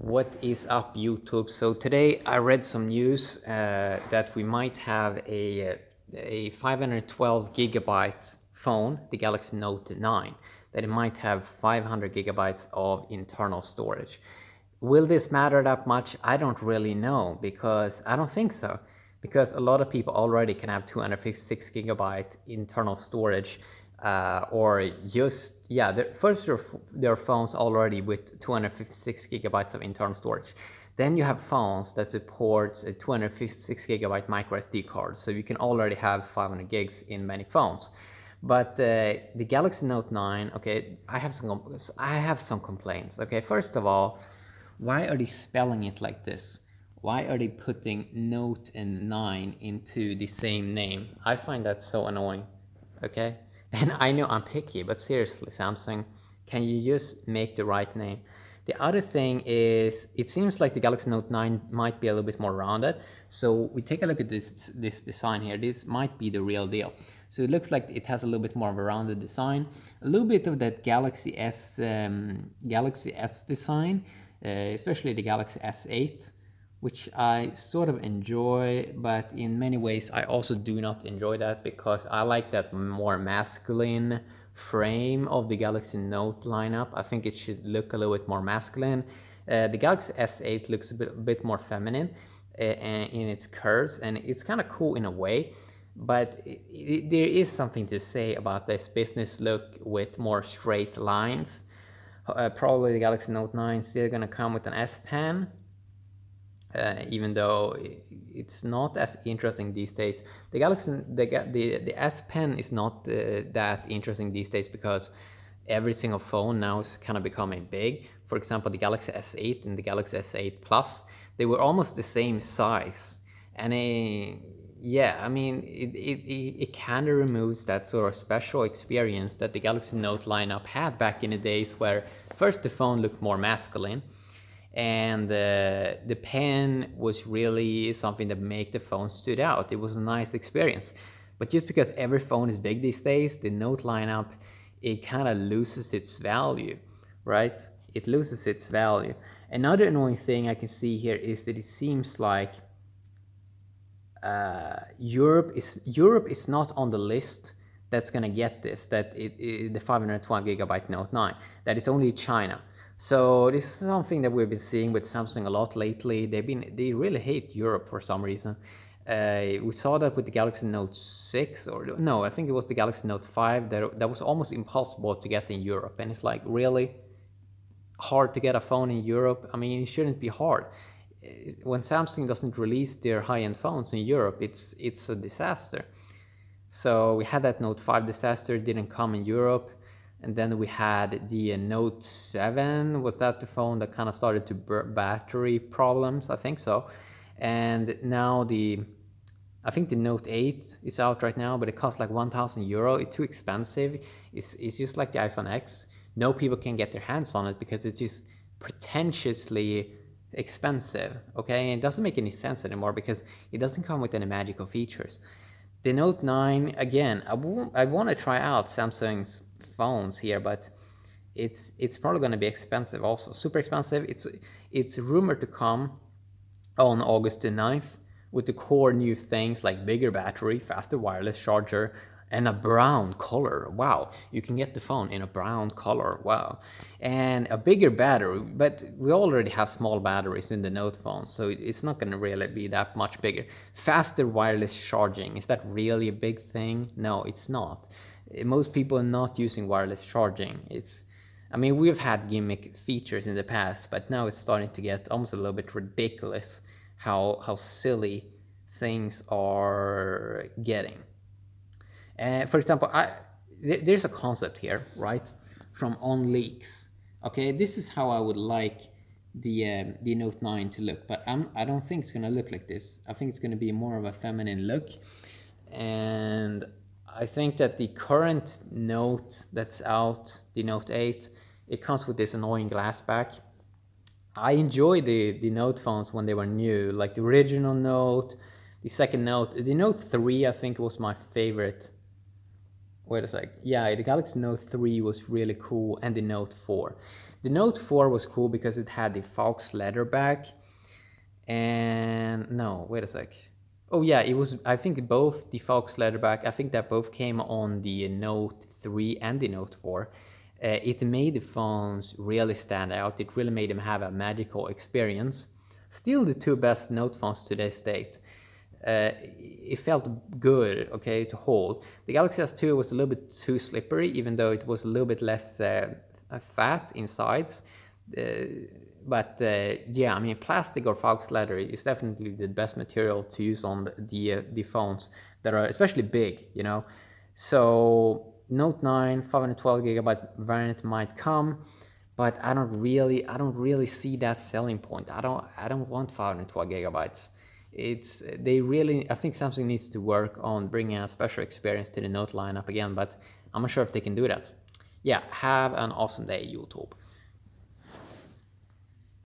What is up YouTube? So today I read some news uh, that we might have a, a 512 gigabyte phone, the Galaxy Note 9, that it might have 500 gigabytes of internal storage. Will this matter that much? I don't really know because I don't think so. Because a lot of people already can have 256 gigabyte internal storage uh, or just yeah first their phones already with 256 gigabytes of internal storage. Then you have phones that support a 256 gigabyte micro SD card. So you can already have 500 gigs in many phones. But uh, the Galaxy Note 9 okay I have some I have some complaints. Okay first of all why are they spelling it like this? Why are they putting Note and 9 into the same name? I find that so annoying okay and I know I'm picky, but seriously, Samsung, can you just make the right name? The other thing is, it seems like the Galaxy Note 9 might be a little bit more rounded. So we take a look at this, this design here. This might be the real deal. So it looks like it has a little bit more of a rounded design. A little bit of that Galaxy S, um, Galaxy S design, uh, especially the Galaxy S8 which I sort of enjoy, but in many ways I also do not enjoy that because I like that more masculine frame of the Galaxy Note lineup. I think it should look a little bit more masculine. Uh, the Galaxy S8 looks a bit, bit more feminine uh, in its curves and it's kind of cool in a way but it, it, there is something to say about this business look with more straight lines. Uh, probably the Galaxy Note 9 is still going to come with an S Pen uh, even though it's not as interesting these days. The Galaxy, the the, the S Pen is not uh, that interesting these days because every single phone now is kind of becoming big. For example, the Galaxy S8 and the Galaxy S8 Plus, they were almost the same size, and a, yeah, I mean, it, it, it kind of removes that sort of special experience that the Galaxy Note lineup had back in the days where first the phone looked more masculine, and uh, the pen was really something that made the phone stood out. It was a nice experience. But just because every phone is big these days, the Note lineup, it kind of loses its value, right? It loses its value. Another annoying thing I can see here is that it seems like uh, Europe is Europe is not on the list that's gonna get this. That it, it the 512 gigabyte Note 9. That it's only China. So this is something that we've been seeing with Samsung a lot lately. They've been they really hate Europe for some reason. Uh, we saw that with the Galaxy Note 6 or no, I think it was the Galaxy Note 5 that that was almost impossible to get in Europe. And it's like really hard to get a phone in Europe. I mean, it shouldn't be hard. When Samsung doesn't release their high-end phones in Europe, it's it's a disaster. So we had that Note 5 disaster, didn't come in Europe and then we had the Note 7. Was that the phone that kind of started to battery problems? I think so. And now the, I think the Note 8 is out right now, but it costs like 1,000 euro. It's too expensive. It's, it's just like the iPhone X. No people can get their hands on it because it's just pretentiously expensive. Okay, it doesn't make any sense anymore because it doesn't come with any magical features. The Note 9, again, I, I want to try out Samsung's phones here, but it's it's probably going to be expensive also. Super expensive. It's it's rumored to come on August the 9th with the core new things like bigger battery, faster wireless charger, and a brown color. Wow, you can get the phone in a brown color. Wow, and a bigger battery. But we already have small batteries in the Note phone, so it's not going to really be that much bigger. Faster wireless charging is that really a big thing? No, it's not most people are not using wireless charging. It's, I mean, we've had gimmick features in the past, but now it's starting to get almost a little bit ridiculous how how silly things are getting. And uh, for example, I th there's a concept here, right, from OnLeaks. Okay, this is how I would like the um, the Note 9 to look, but I'm I don't think it's gonna look like this. I think it's gonna be more of a feminine look, and I think that the current Note that's out, the Note 8, it comes with this annoying glass back. I enjoy the, the Note phones when they were new, like the original Note, the second Note. The Note 3, I think, was my favorite. Wait a sec. Yeah, the Galaxy Note 3 was really cool, and the Note 4. The Note 4 was cool because it had the Faux leather back. And no, wait a sec. Oh yeah, it was, I think both the Faux leather back, I think that both came on the Note 3 and the Note 4. Uh, it made the phones really stand out. It really made them have a magical experience. Still the two best Note phones to this date. Uh, it felt good, okay, to hold. The Galaxy S2 was a little bit too slippery, even though it was a little bit less uh, fat insides. Uh, but uh, yeah, I mean, plastic or Faux leather is definitely the best material to use on the the, uh, the phones that are especially big, you know. So Note 9 512 gigabyte variant might come, but I don't really I don't really see that selling point. I don't I don't want 512 gigabytes. It's they really I think Samsung needs to work on bringing a special experience to the Note lineup again, but I'm not sure if they can do that. Yeah, have an awesome day, YouTube.